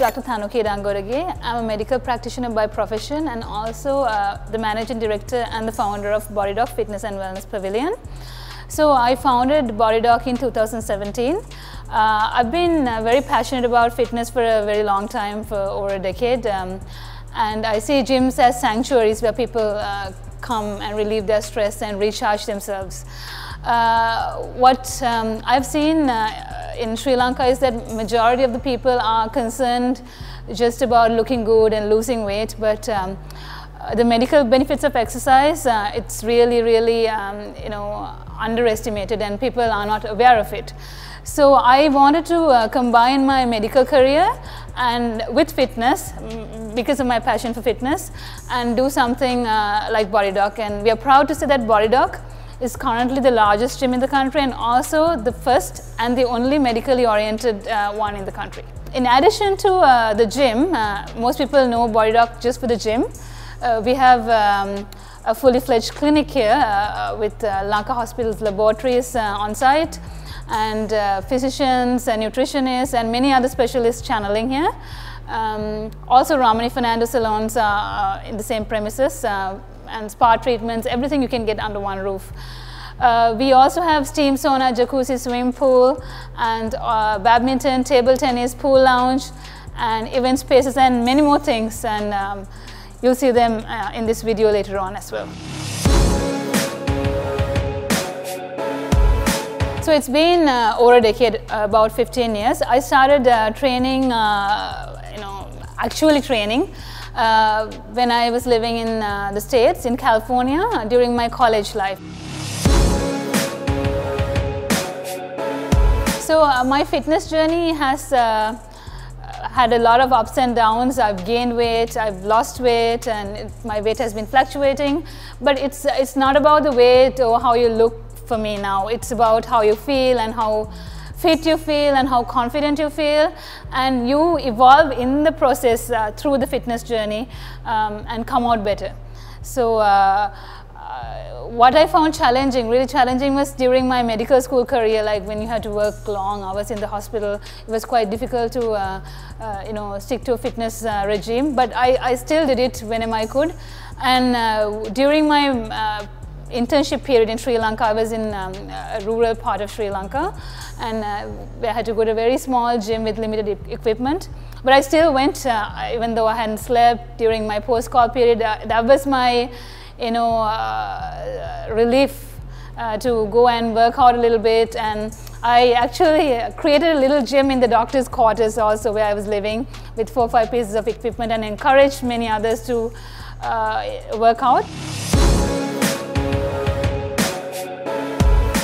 Dr. I'm a medical practitioner by profession and also uh, the managing director and the founder of BodyDoc Fitness and Wellness Pavilion. So I founded BodyDoc in 2017. Uh, I've been uh, very passionate about fitness for a very long time, for over a decade. Um, and I see gyms as sanctuaries where people uh, come and relieve their stress and recharge themselves. Uh, what um, I've seen uh, in Sri Lanka is that majority of the people are concerned just about looking good and losing weight, but um, uh, the medical benefits of exercise, uh, it's really, really, um, you know, underestimated and people are not aware of it. So I wanted to uh, combine my medical career and with fitness because of my passion for fitness and do something uh, like BodyDoc and we are proud to say that BodyDoc is currently the largest gym in the country and also the first and the only medically oriented uh, one in the country. In addition to uh, the gym, uh, most people know BodyDoc just for the gym. Uh, we have um, a fully fledged clinic here uh, with uh, Lanka Hospital's laboratories on site and physicians and nutritionists and many other specialists channeling here. Um, also Ramani Fernando salons are in the same premises and spa treatments, everything you can get under one roof. Uh, we also have steam sauna, jacuzzi, swimming pool, and uh, badminton, table tennis, pool lounge, and event spaces, and many more things. And um, you'll see them uh, in this video later on as well. So it's been uh, over a decade, about 15 years. I started uh, training, uh, you know, actually training uh, when I was living in uh, the States, in California, uh, during my college life. So uh, my fitness journey has uh, had a lot of ups and downs. I've gained weight, I've lost weight, and it, my weight has been fluctuating. But it's, it's not about the weight or how you look for me now. It's about how you feel and how fit you feel and how confident you feel and you evolve in the process uh, through the fitness journey um, and come out better. So uh, uh, what I found challenging, really challenging was during my medical school career, like when you had to work long hours in the hospital, it was quite difficult to, uh, uh, you know, stick to a fitness uh, regime, but I, I, still did it whenever I could. And during my internship period in Sri Lanka, I was in um, a rural part of Sri Lanka and uh, I had to go to a very small gym with limited e equipment. But I still went, uh, even though I hadn't slept during my post-call period. Uh, that was my, you know, uh, relief uh, to go and work out a little bit. And I actually created a little gym in the doctor's quarters also where I was living with four or five pieces of equipment and encouraged many others to uh, work out.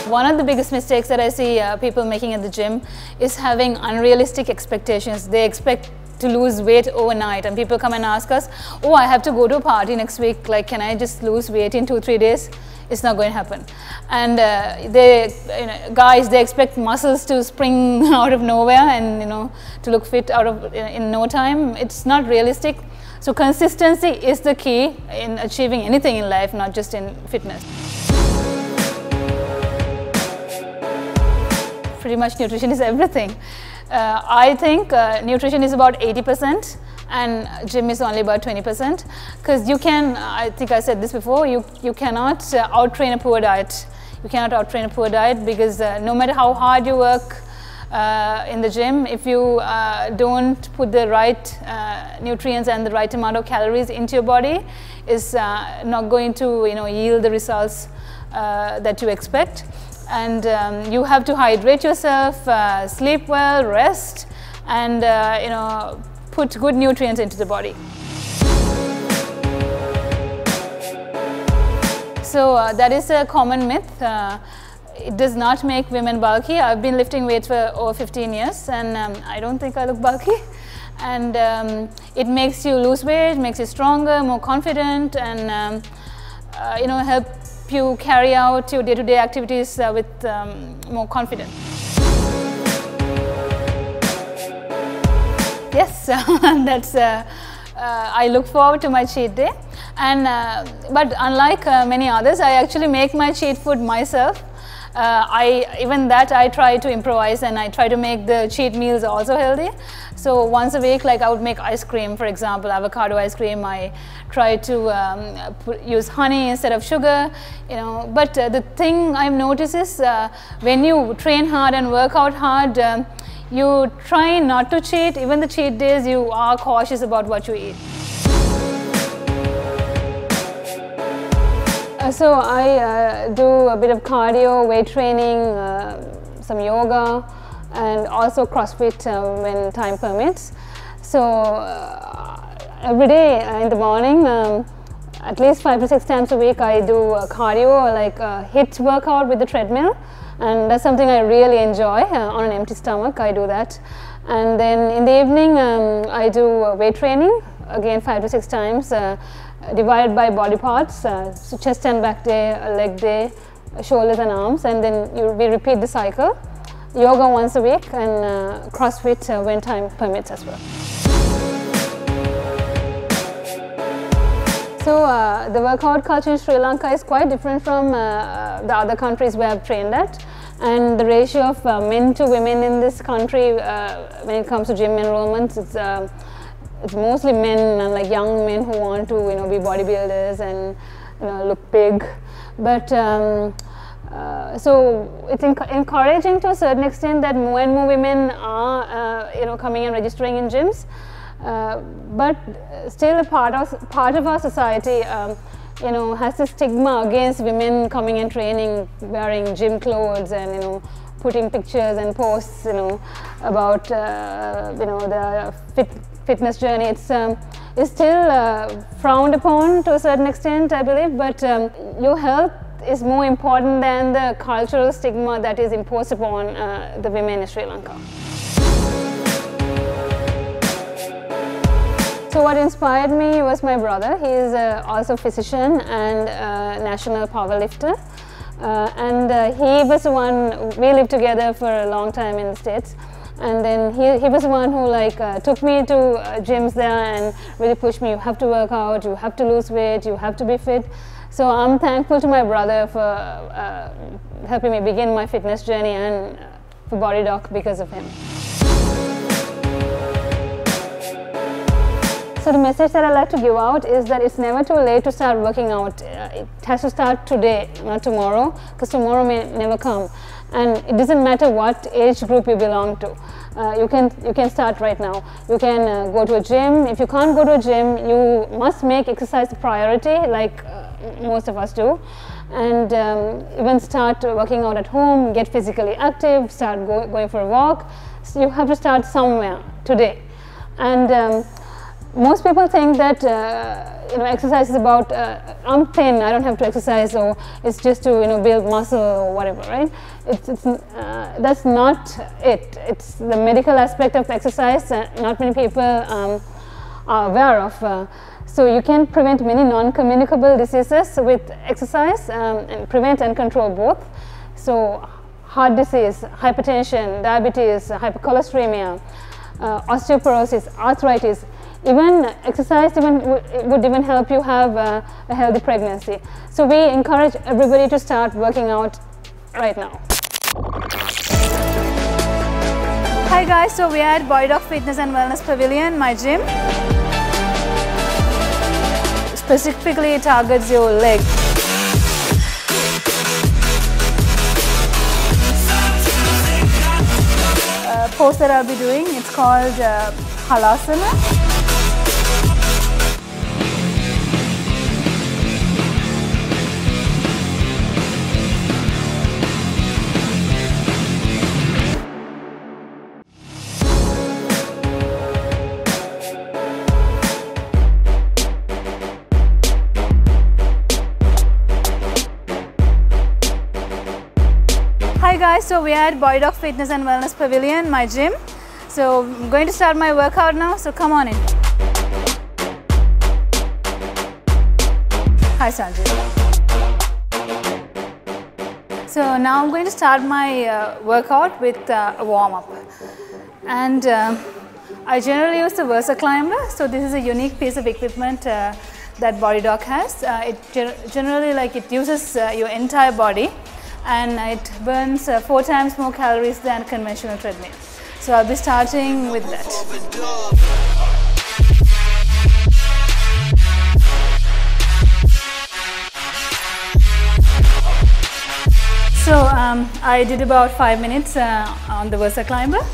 One of the biggest mistakes that I see uh, people making at the gym is having unrealistic expectations. They expect to lose weight overnight and people come and ask us, oh, I have to go to a party next week, like can I just lose weight in two, three days? It's not going to happen. And uh, they, you know, guys, they expect muscles to spring out of nowhere and you know to look fit out of in no time. It's not realistic. So consistency is the key in achieving anything in life, not just in fitness. Pretty much nutrition is everything. Uh, I think uh, nutrition is about 80% and gym is only about 20% because you can, I think I said this before, you, you cannot uh, outtrain a poor diet. You cannot outtrain a poor diet because uh, no matter how hard you work uh, in the gym, if you uh, don't put the right nutrients and the right amount of calories into your body, is not going to you know, yield the results that you expect and um, you have to hydrate yourself, uh, sleep well, rest, and uh, you know put good nutrients into the body. So uh, that is a common myth. Uh, it does not make women bulky. I've been lifting weights for over 15 years and um, I don't think I look bulky. And um, it makes you lose weight, makes you stronger, more confident and um, uh, you know help you carry out your day-to-day -day activities uh, with um, more confidence. Yes, that's. Uh, uh, I look forward to my cheat day, and uh, but unlike many others, I actually make my cheat food myself. Uh, I even that I try to improvise and I try to make the cheat meals also healthy. So once a week, like I would make ice cream, for example, avocado ice cream. I try to um, put, use honey instead of sugar, you know. But uh, the thing I've noticed is uh, when you train hard and work out hard, um, you try not to cheat. Even the cheat days, you are cautious about what you eat. So I uh, do a bit of cardio, weight training, uh, some yoga, and also CrossFit uh, when time permits. So uh, every day in the morning, um, at least five to six times a week, I do cardio, like a HIIT workout with the treadmill, and that's something I really enjoy on an empty stomach. I do that, and then in the evening, um, I do weight training again five to six times divided by body parts, uh, so chest and back day, leg day, shoulders and arms, and then you, we repeat the cycle. Yoga once a week and uh, CrossFit uh, when time permits as well. So uh, the workout culture in Sri Lanka is quite different from uh, the other countries where I've trained at. And the ratio of uh, men to women in this country when it comes to gym enrollments, it's it's mostly men and like young men who want to you know be bodybuilders and you know look big. But um, uh, so it's encouraging to a certain extent that more and more women are uh, you know coming and registering in gyms. Uh, but still a part of part of our society um, you know has this stigma against women coming and training wearing gym clothes and you know putting pictures and posts you know about uh, you know the fit fitness journey. It's, um, it's still uh, frowned upon to a certain extent, I believe, but um, your health is more important than the cultural stigma that is imposed upon uh, the women in Sri Lanka. So what inspired me was my brother. He is uh, also a physician and a national powerlifter. Uh, and uh, he was the one, we lived together for a long time in the States and then he, he was the one who like uh, took me to uh, gyms there and really pushed me you have to work out you have to lose weight you have to be fit. So i'm thankful to my brother for uh, helping me begin my fitness journey and uh, for BodyDoc because of him. So the message that I like to give out is that it's never too late to start working out. Uh, it has to start today, not tomorrow, because tomorrow may never come and it doesn't matter what age group you belong to. Uh, you can you can start right now. You can uh, go to a gym. If you can't go to a gym, you must make exercise a priority, like uh, most of us do, and um, even start working out at home. Get physically active. Start go, going for a walk. So you have to start somewhere today, and. Um, most people think that uh, you know exercise is about uh, I'm thin, I don't have to exercise, or it's just to you know build muscle or whatever, right? It's, it's uh, that's not it. It's the medical aspect of exercise that not many people um, are aware of. Uh, so you can prevent many non-communicable diseases with exercise um, and prevent and control both. So heart disease, hypertension, diabetes, hypercholesteremia, uh, osteoporosis, arthritis, even exercise even would even help you have a, a healthy pregnancy. So we encourage everybody to start working out right now. Hi guys, so we are at BodyDoc Fitness and Wellness Pavilion, my gym. Specifically it targets your leg. Uh, pose that I'll be doing, it's called uh, Halasana. So we are at BodyDoc Fitness and Wellness Pavilion, my gym. So I'm going to start my workout now, so come on in. Hi Sanjay. So now I'm going to start my uh, workout with uh, a warm-up. And uh, I generally use the Versa Climber, so this is a unique piece of equipment uh, that BodyDoc has. Uh, it generally like it uses uh, your entire body and it burns uh, four times more calories than conventional treadmill. So I'll be starting with that. So um, I did about five minutes uh, on the Versa Climber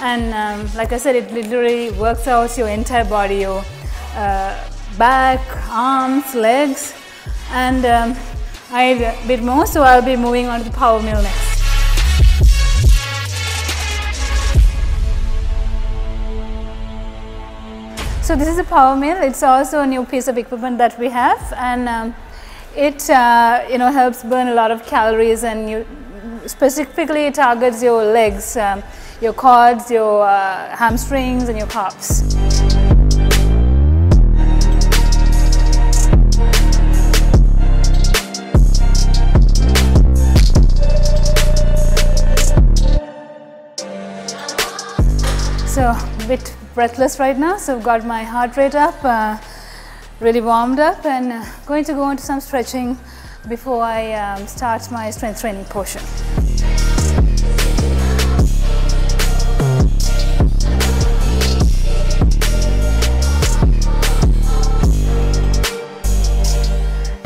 and um, like I said it literally works out your entire body, your uh, back, arms, legs and um, a bit more so I'll be moving on to the power mill next. So this is a power mill, it's also a new piece of equipment that we have and um, it uh, you know helps burn a lot of calories and you specifically targets your legs, um, your quads, your uh, hamstrings and your calves. So a bit breathless right now, so I've got my heart rate up. Uh, really warmed up and uh, going to go into some stretching before I um, start my strength training portion.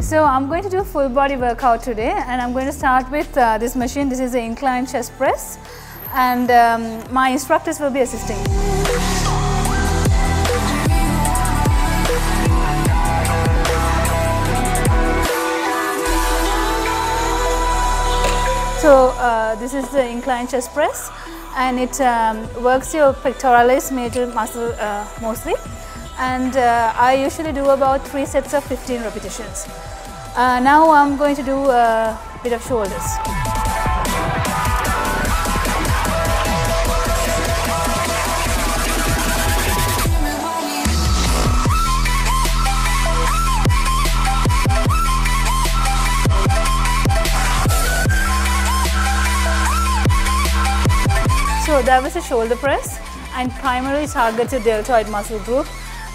So I'm going to do a full body workout today and I'm going to start with uh, this machine. This is the incline chest press and um, my instructors will be assisting. So uh, this is the incline chest press and it um, works your pectoralis major muscle uh, mostly and uh, I usually do about 3 sets of 15 repetitions. Uh, now I'm going to do a bit of shoulders. So that was a shoulder press and primarily targets your deltoid muscle group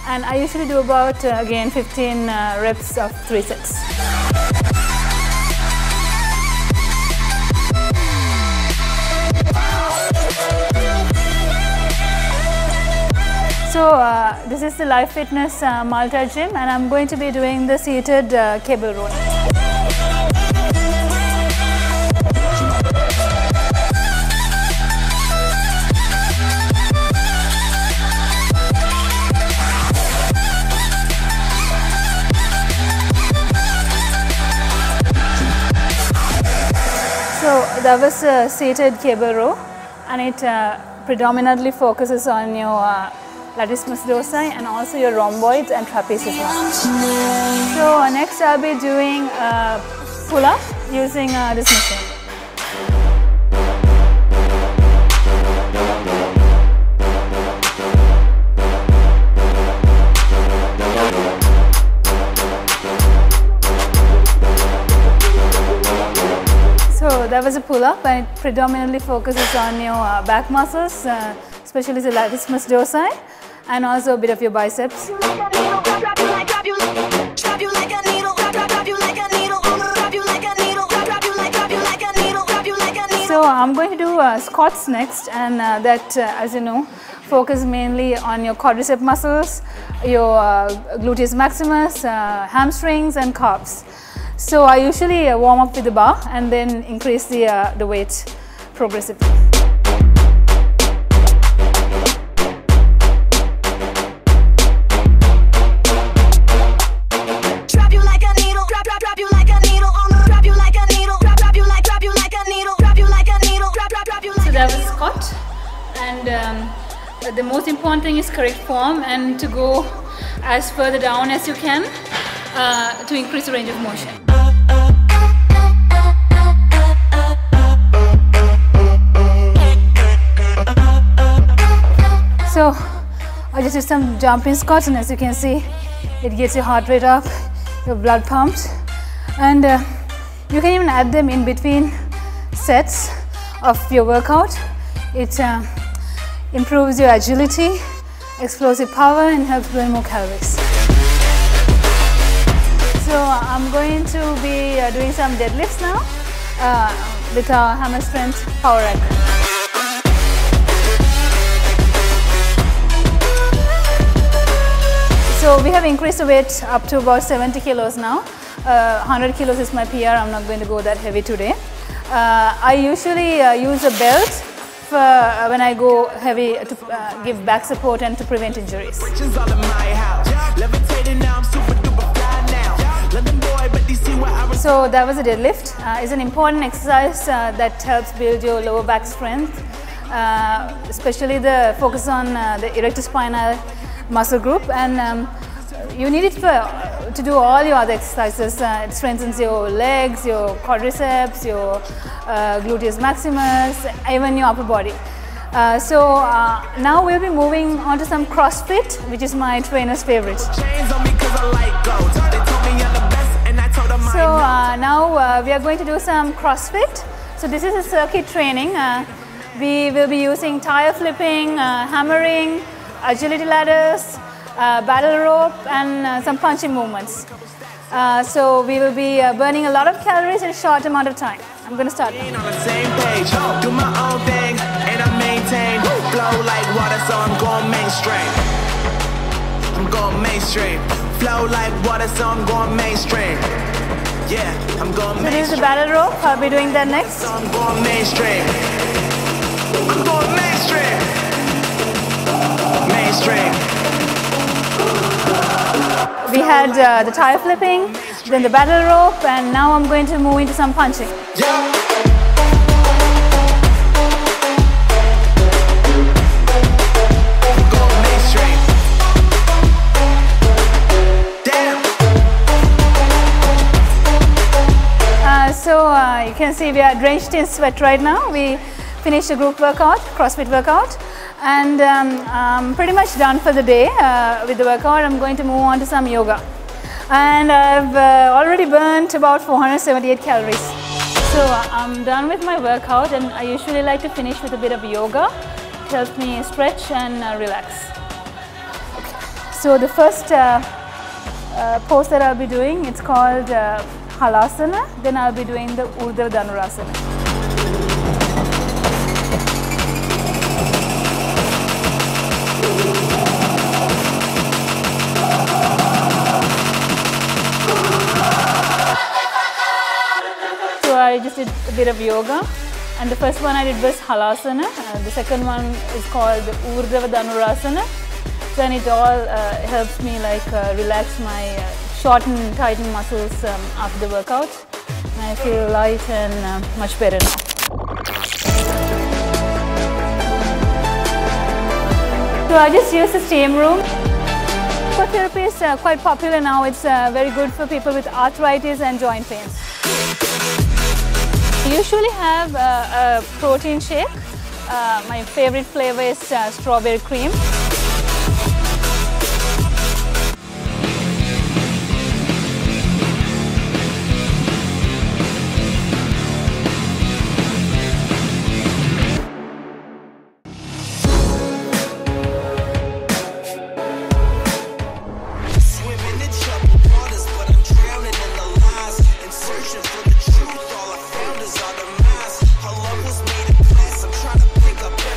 and I usually do about uh, again 15 uh, reps of 3 sets. So uh, this is the Life Fitness uh, Multi Gym and I'm going to be doing the seated uh, cable row. That was a seated cable row and it uh, predominantly focuses on your uh, latissimus dorsi and also your rhomboids and trapezius. So uh, next I'll be doing a pull-up using uh, this machine. Was a pull-up and it predominantly focuses on your uh, back muscles, uh, especially the latissimus dorsi and also a bit of your biceps. So I'm going to do uh, squats next and uh, that uh, as you know focus mainly on your quadricep muscles, your uh, gluteus maximus, uh, hamstrings and calves. So I usually uh, warm up with the bar and then increase the, uh, the weight progressively. So that was squat and um, the most important thing is correct form and to go as further down as you can uh, to increase the range of motion. I just did some jumping squats and as you can see it gets your heart rate up, your blood pumped and uh, you can even add them in between sets of your workout. It uh, improves your agility, explosive power and helps burn more calories. So I'm going to be uh, doing some deadlifts now. Uh, with our hammer strength power rack. So we have increased the weight up to about 70 kilos now. Uh, 100 kilos is my PR. I'm not going to go that heavy today. Uh, I usually uh, use a belt for uh, when I go heavy to uh, give back support and to prevent injuries. Riches all in my house. Levitating now, I'm super duper fly now. London boy, but DC where I was. So that was a deadlift. Uh, it's an important exercise uh, that helps build your lower back strength, especially the focus on the erector spinae muscle group. And um, you need it for, to do all your other exercises. Uh, it strengthens your legs, your quadriceps, your uh, gluteus maximus, even your upper body. Uh, so uh, now we'll be moving on to some CrossFit, which is my trainer's favorite. So uh, now uh, we are going to do some CrossFit. So this is a circuit training. We will be using tire flipping, hammering, agility ladders, uh, battle rope, and uh, some punching movements. Uh, so we will be uh, burning a lot of calories in a short amount of time. I'm going to start. now. on the same page. Do my own thing, and I maintain. Flow like water, so I'm going mainstream. I'm going mainstream. Flow like water, so I'm going mainstream. Yeah, I'm going So this is the battle rope. I'll be doing that next. So I'm going mainstream. I'm going mainstream. We had uh, the tire flipping, then the battle rope, and now I'm going to move into some punching. Yeah. Going mainstream. Damn. Uh, so uh, you can see we are drenched in sweat right now. We finished a group workout, CrossFit workout, and um, I'm pretty much done for the day uh, with the workout. I'm going to move on to some yoga. And I've uh, already burnt about 478 calories. So I'm done with my workout and I usually like to finish with a bit of yoga. It helps me stretch and uh, relax. So the first uh, uh, pose that I'll be doing, it's called uh, Halasana. Then I'll be doing the Urdhva Dhanurasana. I just did a bit of yoga. And the first one I did was Halasana. Uh, the second one is called Urdhva Dhanurasana. Then it all uh, helps me like uh, relax my uh, shorten, tighten muscles um, after the workout. And I feel light and uh, much better now. So I just use the steam room. Aquatherapy is quite popular now. It's uh, very good for people with arthritis and joint pains. I usually have a, a protein shake. Uh, my favorite flavor is uh, strawberry cream.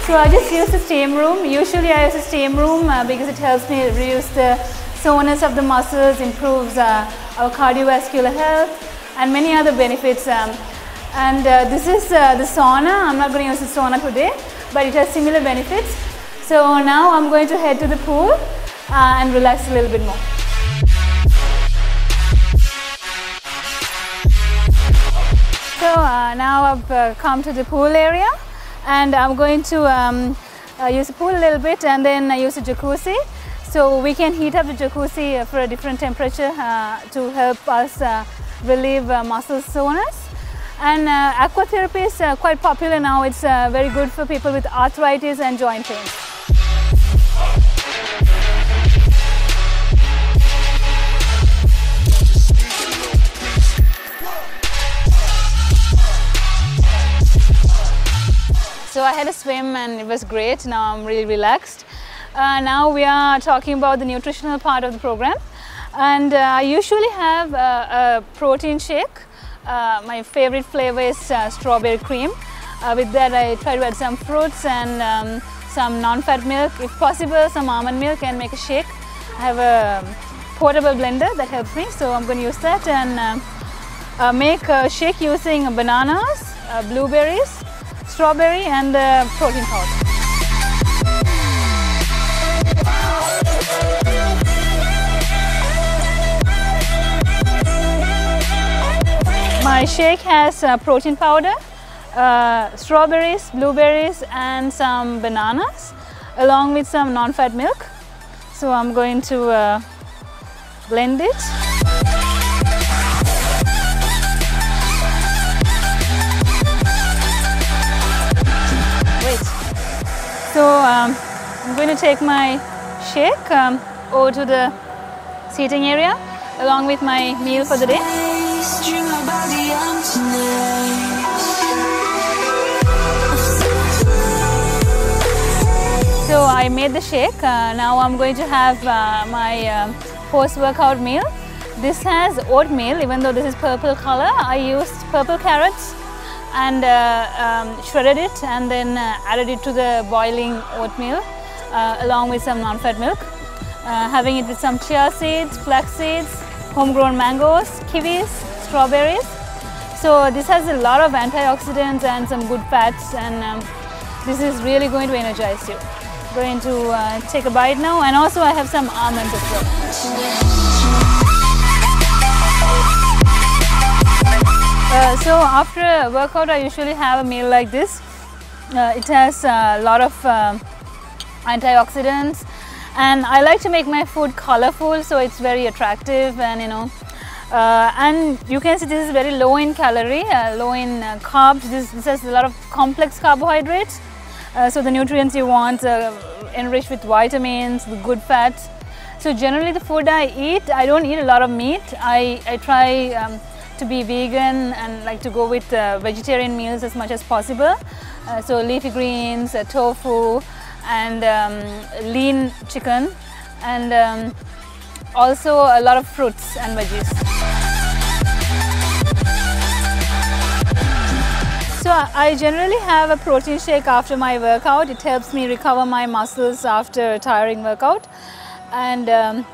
So I just use the steam room. Usually I use the steam room uh, because it helps me reduce the soreness of the muscles, improves uh, our cardiovascular health, and many other benefits. Um, and uh, this is uh, the sauna. I'm not going to use the sauna today, but it has similar benefits. So now I'm going to head to the pool uh, and relax a little bit more. So uh, now I've come to the pool area and I'm going to um, uh, use the pool a little bit and then I use a jacuzzi. So we can heat up the jacuzzi uh, for a different temperature uh, to help us uh, relieve uh, muscle soreness. And uh, aquatherapy is uh, quite popular now. It's uh, very good for people with arthritis and joint pains. So I had a swim and it was great. Now I'm really relaxed. Uh, now we are talking about the nutritional part of the program. And uh, I usually have a, a protein shake Uh, my favorite flavor is uh, strawberry cream. Uh, with that, I try to add some fruits and um, some non-fat milk, if possible, some almond milk, and make a shake. I have a portable blender that helps me, so I'm going to use that and uh, make a shake using bananas, blueberries, strawberry, and uh, protein powder. My shake has uh, protein powder, uh, strawberries, blueberries, and some bananas, along with some non-fat milk. So I'm going to uh, blend it. So um, I'm going to take my shake um, over to the seating area along with my meal for the day. So I made the shake. Uh, now I'm going to have uh, my um post-workout meal. This has oatmeal, even though this is purple color. I used purple carrots and uh, um, shredded it and then uh, added it to the boiling oatmeal uh, along with some non-fat milk. Having it with some chia seeds, flax seeds, homegrown mangoes, kiwis, strawberries. So this has a lot of antioxidants and some good fats and um, this is really going to energize you. Going to uh, take a bite now and also I have some almonds as well. Uh, so after a workout, I usually have a meal like this. Uh, it has a lot of um antioxidants, and I like to make my food colorful, so it's very attractive, and you know. Uh, and you can see this is very low in calorie, uh, low in uh, carbs. This, this has a lot of complex carbohydrates. Uh, so the nutrients you want uh, enriched with vitamins, good fats. So generally the food I eat, I don't eat a lot of meat. I, I try um, to be vegan and like to go with uh, vegetarian meals as much as possible. Uh, so leafy greens, uh, tofu and um, lean chicken and um, also a lot of fruits and veggies. So I generally have a protein shake after my workout. It helps me recover my muscles after a tiring workout. And um,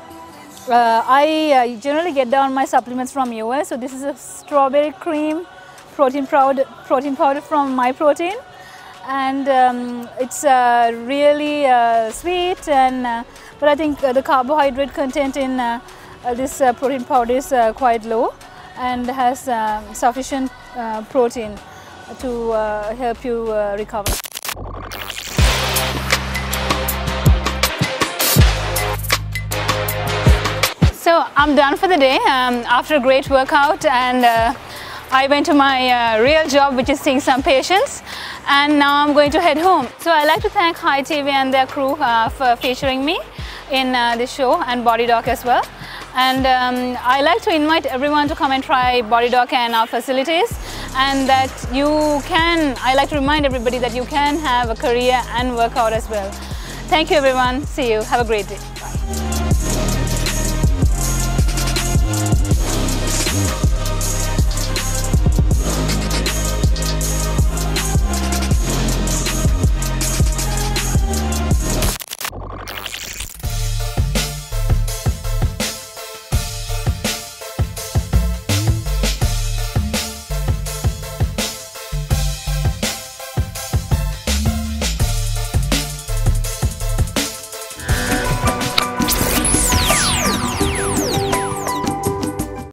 uh, I uh, generally get down my supplements from US. So this is a strawberry cream protein powder, protein powder from Myprotein, and um, it's uh, really uh, sweet. And uh, but I think uh, the carbohydrate content in this protein powder is quite low and has uh, sufficient protein to help you recover. So I'm done for the day um, after a great workout and uh, I went to my uh, real job which is seeing some patients and now I'm going to head home. So I'd like to thank Hi TV and their crew uh, for featuring me in uh, this show and BodyDoc as well. And um, I like to invite everyone to come and try BodyDoc and our facilities and that you can, I like to remind everybody that you can have a career and workout as well. Thank you everyone. See you. Have a great day.